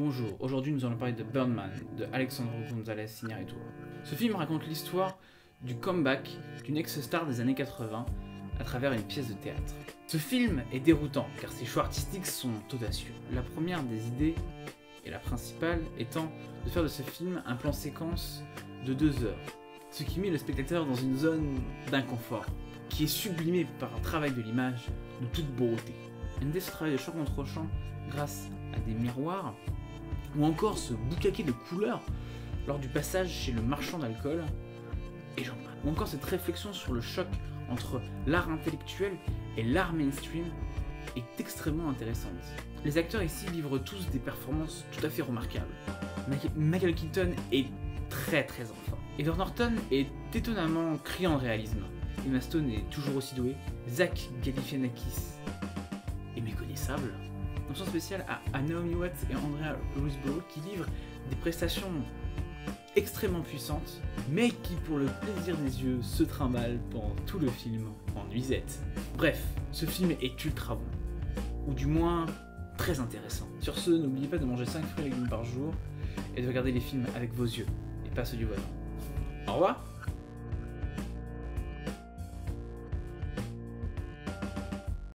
Bonjour, aujourd'hui nous allons parler de Birdman de Alexandro González Iñárritu. Ce film raconte l'histoire du comeback d'une ex-star des années 80 à travers une pièce de théâtre. Ce film est déroutant car ses choix artistiques sont audacieux. La première des idées, et la principale, étant de faire de ce film un plan séquence de deux heures, ce qui met le spectateur dans une zone d'inconfort, qui est sublimé par un travail de l'image de toute beauté. Une idée ce travail de champ contre champ grâce à des miroirs, ou encore ce boucaquet de couleurs lors du passage chez le marchand d'alcool, et j'en passe. Ou encore cette réflexion sur le choc entre l'art intellectuel et l'art mainstream est extrêmement intéressante. Les acteurs ici livrent tous des performances tout à fait remarquables. Michael Keaton est très très en forme. Edward Norton est étonnamment criant de réalisme. Emma Stone est toujours aussi doué. Zach Galifianakis est méconnaissable. Mention spéciale à, à Naomi Watts et Andrea Riseborough qui livrent des prestations extrêmement puissantes, mais qui pour le plaisir des yeux se trimballent pendant tout le film en nuisette. Bref, ce film est ultra bon, ou du moins très intéressant. Sur ce, n'oubliez pas de manger 5 fruits et légumes par jour et de regarder les films avec vos yeux et pas ceux du voisin. Au revoir